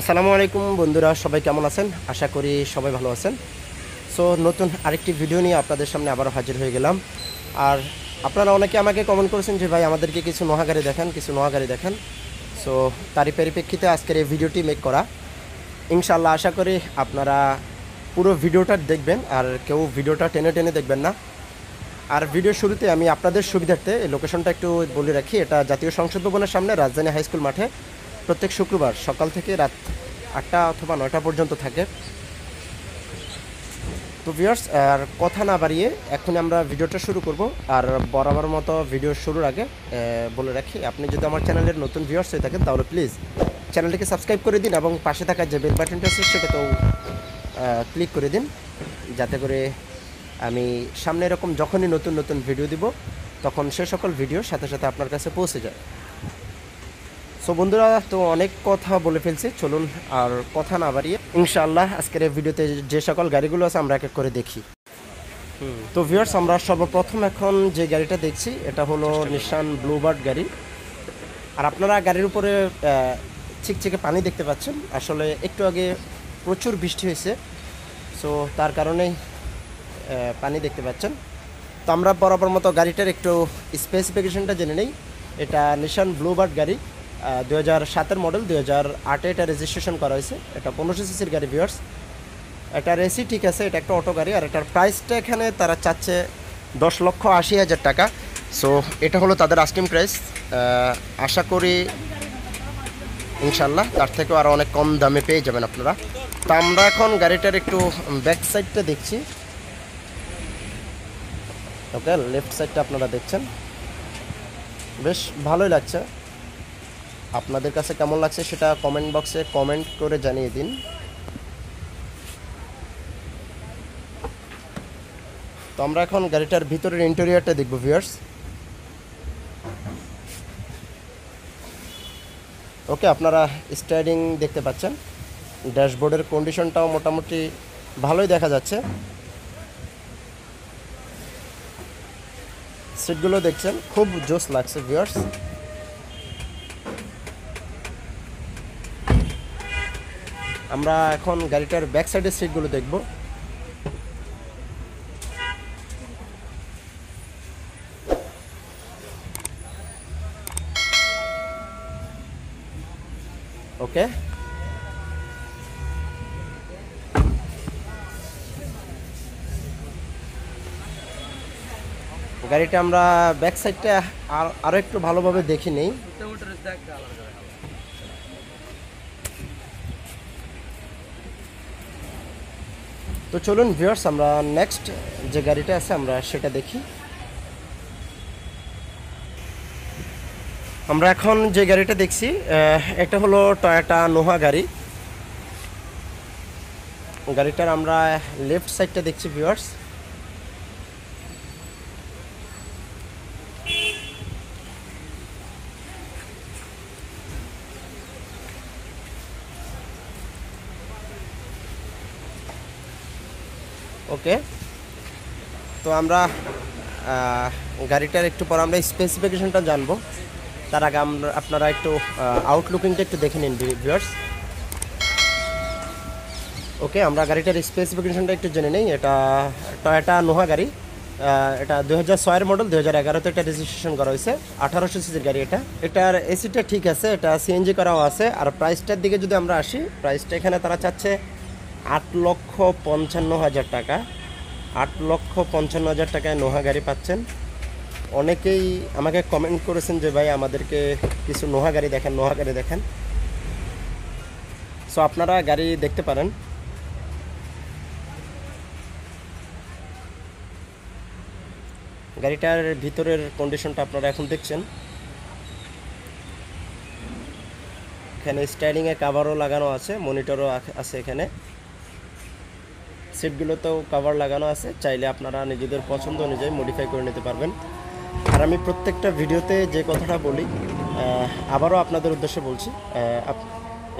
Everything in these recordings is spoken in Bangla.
আসসালামু আলাইকুম বন্ধুরা, সবাই কেমন আছেন? আশা করি সবাই ভালো আছেন। সো নতুন আরেকটি ভিডিও নিয়ে আপনাদের সামনে আবারও হাজির হয়ে গেলাম। আর আপনারা অনেকে আমাকে কমেন্ট করেছেন যে, ভাই, আমাদেরকে কিছু নোহাগাড়ি দেখান, কিছু নোহাগাড়ি দেখান। সো তারই পরিপ্রেক্ষিতে আজকের এই ভিডিওটি মেক করা। ইনশাল্লাহ আশা করি আপনারা পুরো ভিডিওটা দেখবেন, আর কেউ ভিডিওটা টেনে টেনে দেখবেন না। আর ভিডিও শুরুতে আমি আপনাদের সুবিধার্থে লোকেশনটা একটু বলে রাখি। এটা জাতীয় সংসদ ভবনের সামনে, রাজধানী হাইস্কুল মাঠে। প্রত্যেক শুক্রবার সকাল থেকে রাত আটটা অথবা নয়টা পর্যন্ত থাকে। তো ভিউয়ার্স আর কথা না বাড়িয়ে এখন আমরা ভিডিওটা শুরু করব। আর বরাবর মতো ভিডিও শুরুর আগে বলে রাখি, আপনি যদি আমার চ্যানেলের নতুন ভিউয়ার্স হয়ে থাকেন, তাহলে প্লিজ চ্যানেলটিকে সাবস্ক্রাইব করে দিন এবং পাশে থাকা যে বেল বাটনটা আছে, সেটাতেও ক্লিক করে দিন। যাতে করে আমি সামনে এরকম যখনই নতুন নতুন ভিডিও দিব, তখন সে সকল ভিডিও সাথে সাথে আপনার কাছে পৌঁছে যায়। সো বন্ধুরা তো অনেক কথা বলে ফেলছি। চলুন আর কথা না বাড়িয়ে ইনশাআল্লাহ আজকের এই ভিডিওতে যে সকল গাড়িগুলো আছে আমরা এক এক করে দেখি। তো ভিউয়ার্স আমরা সর্বপ্রথম এখন যে গাড়িটা দেখছি এটা হলো নিশান ব্লুবার্ড গাড়ি। আর আপনারা গাড়ির উপরে চিকচিকে পানি দেখতে পাচ্ছেন। আসলে একটু আগে প্রচুর বৃষ্টি হয়েছে। সো তার কারণেই পানি দেখতে পাচ্ছেন। তো আমরা বরাবর মতো গাড়িটার একটু স্পেসিফিকেশনটা জেনে নেই। এটা নিশান ব্লুবার্ড গাড়ি। দু হাজার সাতের মডেল দু হাজার আটে এটা রেজিস্ট্রেশন করা হয়েছে। এটা পনেরোশো সিসির গাড়ি ভিউয়ার্স এটার এসি ঠিক আছে, এটা একটা অটো গাড়ি, আর এটার প্রাইসটা এখানে তারা চাচ্ছে দশ লক্ষ আশি হাজার টাকা। সো এটা হলো তাদের আস্কিং প্রাইস আশা করি ইনশাল্লাহ তার থেকেও আরও অনেক কম দামে পেয়ে যাবেন আপনারা। তো আমরা এখন গাড়িটার একটু ব্যাক সাইডটা দেখছি। ওকে লেফট সাইডটা আপনারা দেখছেন। বেশ, ভালোই লাগছে। আপনাদের কাছে কেমন লাগছে সেটা কমেন্ট বক্সে কমেন্ট করে জানিয়ে দিন। তো আমরা এখন গাড়িটার ভিতরের ইন্টেরিয়রটা দেখব ভিউয়ার্স ওকে আপনারা স্টাইডিং দেখতে পাচ্ছেন। ড্যাশবোর্ডের কন্ডিশনটাও মোটামুটি ভালোই দেখা যাচ্ছে। সিটগুলো দেখছেন, খুব জোস লাগছে ভিউয়ার্স আমরা এখন গাড়িটার ব্যাক সাইডের সিটগুলো দেখব। ওকে গাড়িটা আমরা ব্যাক সাইডটা আর আরও একটু ভালোভাবে দেখি নেই। তো চলুন ভিউয়ার্স আমরা নেক্সট যে গাড়িটা আছে, আমরা সেটা দেখি। আমরা এখন যে গাড়িটা দেখছি এটা হলো টয়োটা নোহা গাড়ি। গাড়িটার আমরা লেফট সাইডটা দেখছি ভিউয়ার্স ওকে? তো আমরা গাড়িটার একটু পর আমরা স্পেসিফিকেশনটা জানব। তার আগে আমরা, আপনারা একটু আউটলুকিংটা একটু দেখে নিন ভিউয়ার্স ওকে, আমরা গাড়িটার স্পেসিফিকেশনটা একটু জেনে নিই। এটা টয়োটা নোহা গাড়ি। এটা দু হাজার ছয়ের মডেল দু হাজার এগারোতে এটা রেজিস্ট্রেশন করা হয়েছে। আঠারোশো সিসির গাড়ি এটা। এটার এসিটা ঠিক আছে, এটা সিএনজি করাও আছে। আর প্রাইসটার দিকে যদি আমরা আসি প্রাইসটা এখানে তারা চাচ্ছে আট লক্ষ পঞ্চান্ন হাজার টাকা। আট লক্ষ পঞ্চান্ন হাজার টাকায় নোহা গাড়ি পাচ্ছেন। অনেকেই আমাকে কমেন্ট করেছেন যে, ভাই, আমাদেরকে কিছু নোহা গাড়ি দেখেন, নোহা গাড়ি দেখেন। সো আপনারা গাড়ি দেখতে পারেন। গাড়িটার ভিতরের কন্ডিশনটা আপনারা এখন দেখছেন। এখানে স্টাইলিংয়ে কাভারও লাগানো আছে মনিটরও আছে এখানে। সিটগুলোতেও কাভার লাগানো আছে। চাইলে আপনারা নিজেদের পছন্দ অনুযায়ী মডিফাই করে নিতে পারবেন। আর আমি প্রত্যেকটা ভিডিওতে যে কথাটা বলি আবারও আপনাদের উদ্দেশ্যে বলছি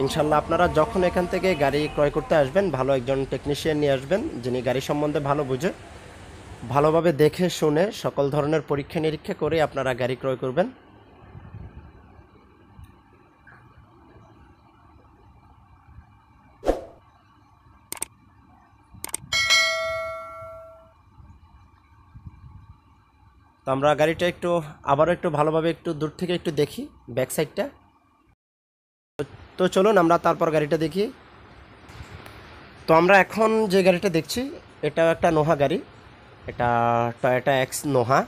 ইনশাল্লাহ আপনারা যখন এখান থেকে গাড়ি ক্রয় করতে আসবেন, ভালো একজন টেকনিশিয়ান নিয়ে আসবেন, যিনি গাড়ি সম্বন্ধে ভালো বুঝে, ভালোভাবে দেখে শুনে সকল ধরনের পরীক্ষা নিরীক্ষা করে আপনারা গাড়ি ক্রয় করবেন। তো আমরা গাড়িটা একটু, আবারও একটু ভালোভাবে একটু দূর থেকে একটু দেখি ব্যাক সাইডটা তো চলুন আমরা তারপর গাড়িটা দেখি। তো আমরা এখন যে গাড়িটা দেখছি এটা একটা নোহা গাড়ি। এটা টয়োটা এক্স নোহা।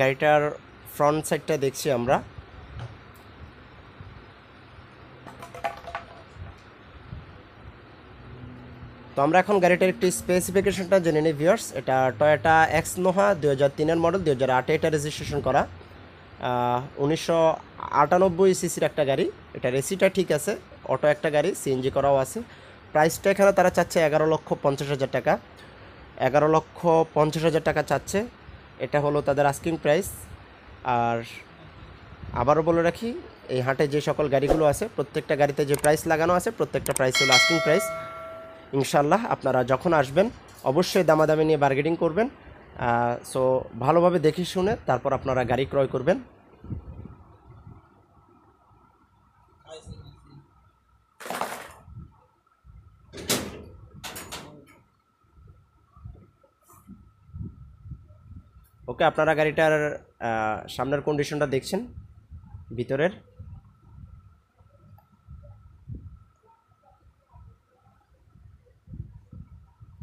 গাড়িটার ফ্রন্ট সাইডটা দেখছি আমরা। তো আমরা এখন গাড়িটার একটি স্পেসিফিকেশনটা জেনে নিই ভিউয়ার্স এটা টয়োটা এক্স নোহা দু হাজার তিনের মডেল দু হাজার আটে এটা রেজিস্ট্রেশন করা। উনিশশো আটানব্বই সিসির একটা গাড়ি। এটা রেসিটা ঠিক আছে অটো একটা গাড়ি সিএনজি করাও আছে। প্রাইসটা এখানে তারা চাচ্ছে এগারো লক্ষ পঞ্চাশ হাজার টাকা। এগারো লক্ষ পঞ্চাশ হাজার টাকা চাচ্ছে। এটা হলো তাদের আস্কিং প্রাইস আর আবারও বলে রাখি, এই হাটে যে সকল গাড়িগুলো আছে, প্রত্যেকটা গাড়িতে যে প্রাইস লাগানো আছে, প্রত্যেকটা প্রাইস হলো আস্কিং প্রাইস ইনশাল্লাহ আপনারা যখন আসবেন, অবশ্যই দামাদামি নিয়ে বার্গেনিং করবেন। সো ভালোভাবে দেখে শুনে তারপর আপনারা গাড়ি ক্রয় করবেন। ওকে আপনারা গাড়িটার সামনের কন্ডিশনটা দেখছেন, ভিতরের।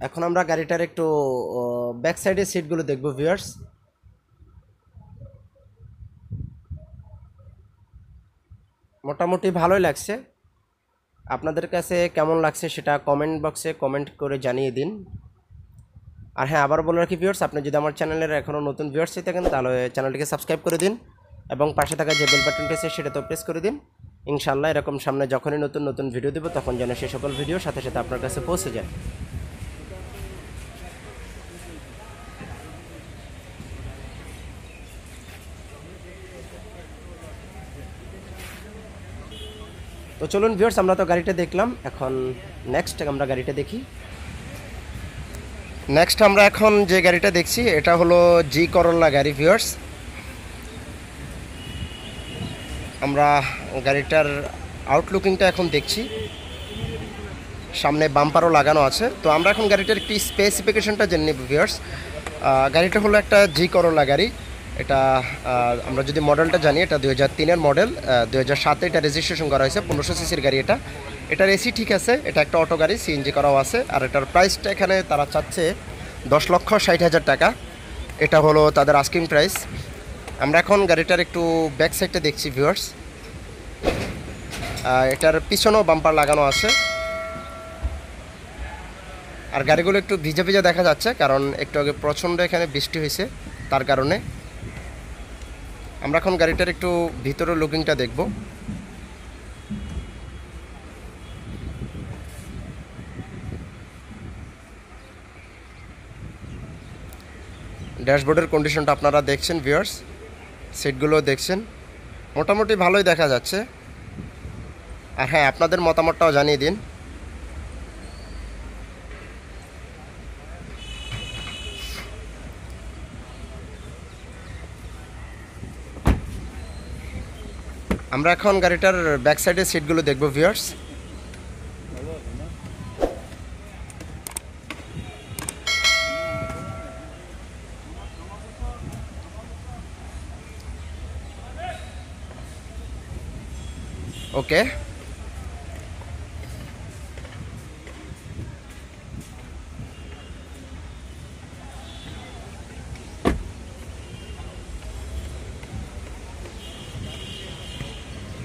এখন আমরা গাড়িটার একটু ব্যাক সাইডের সিটগুলো দেখব ভিউয়ার্স মোটামুটি ভালোই লাগছে। আপনাদের কাছে কেমন লাগছে সেটা কমেন্ট বক্সে কমেন্ট করে জানিয়ে দিন। আর হ্যাঁ আবার বলে রাখি ভিউয়ার্স আপনি যদি আমার চ্যানেলের এখনও নতুন ভিউয়ার্স হয়ে থাকেন, তাহলে চ্যানেলটিকে সাবস্ক্রাইব করে দিন এবং পাশে থাকা যে বেল বাটনটি আছে সেটা তো প্রেস করে দিন। ইনশাল্লাহ এরকম সামনে যখনই নতুন নতুন ভিডিও দেবো, তখন যেন সে সকল ভিডিও সাথে সাথে আপনার কাছে পৌঁছে যায়। তো চলুন ভিউয়ার্স আমরা তো গাড়িটা দেখলাম। এখন নেক্সট আমরা গাড়িটা দেখি। নেক্সট আমরা এখন যে গাড়িটা দেখছি, এটা হলো জি করল্লা গাড়ি ভিউয়ার্স আমরা গাড়িটার আউটলুকিংটা এখন দেখছি। সামনে বাম্পারও লাগানো আছে। তো আমরা এখন গাড়িটার একটি স্পেসিফিকেশনটা জেনে নিব ভিউয়ার্স গাড়িটা হলো একটা জি করল্লা গাড়ি। এটা আমরা যদি মডেলটা জানি, এটা দুই হাজার তিনের মডেল দুই হাজার সাতে এটা রেজিস্ট্রেশন করা হয়েছে, পনেরোশো সিসির গাড়ি এটা। এটার এসি ঠিক আছে, এটা একটা অটো গাড়ি সিএনজি করাও আছে, আর এটার প্রাইসটা এখানে তারা চাচ্ছে দশ লক্ষ ষাট হাজার টাকা। এটা হলো তাদের আস্কিং প্রাইস আমরা এখন গাড়িটার একটু ব্যাক সাইডটা দেখছি ভিউয়ার্স এটার পিছনেও বাম্পার লাগানো আছে। আর গাড়িগুলো একটু ভিজে ভিজে দেখা যাচ্ছে, কারণ একটু আগে প্রচণ্ড এখানে বৃষ্টি হয়েছে, তার কারণে। আমরা এখন গাড়িটার একটু ভিতরের লুকিংটা দেখব। ড্যাশবোর্ডের কন্ডিশনটা আপনারা দেখছেন ভিউয়ার্স সিটগুলো দেখছেন। মোটামুটি ভালোই দেখা যাচ্ছে। আর হ্যাঁ আপনাদের মতামতটাও জানিয়ে দিন। আমরা এখন গাড়িটার ব্যাক সাইডের সিটগুলো দেখব ভিউয়ার্স ওকে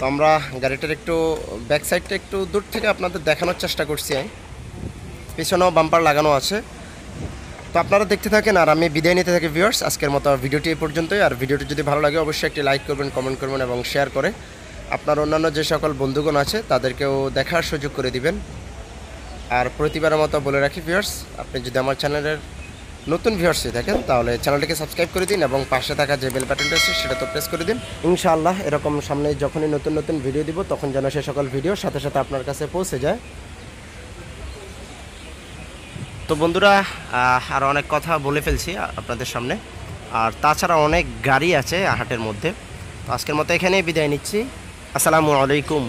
আমরা গাড়িটার একটু ব্যাক সাইডটা একটু দূর থেকে আপনাদের দেখানোর চেষ্টা করছি আমি। পিছনেও বাম্পার লাগানো আছে। তো আপনারা দেখতে থাকেন আর আমি বিদায় নিতে থাকি ভিউয়ার্স আজকের মতো ভিডিওটি এই পর্যন্তই। আর ভিডিওটি যদি ভালো লাগে অবশ্যই একটি লাইক করবেন কমেন্ট করবেন এবং শেয়ার করে আপনার অন্যান্য যে সকল বন্ধুগণ আছে তাদেরকেও দেখার সুযোগ করে দিবেন। আর প্রতিবারের মতো বলে রাখি ভিউয়ার্স আপনি যদি আমার চ্যানেলের নতুন ভিউয়ার্স থাকেন তাহলে চ্যানেলটিকে সাবস্ক্রাইব করে দিন এবং পাশে থাকা যে বেল বাটনটা আছে, সেটা তো প্রেস করে দিন। ইনশাআল্লাহ, এরকম সামনে যখনই নতুন নতুন ভিডিও দিব, তখন যেন সে সকল ভিডিও সাথে সাথে আপনার কাছে পৌঁছে যায়। তো বন্ধুরা আর অনেক কথা বলে ফেলছি আপনাদের সামনে। আর তাছাড়া অনেক গাড়ি আছে হাটের মধ্যে। তো আজকের মতো এখানেই বিদায় নিচ্ছি। আসসালামু আলাইকুম।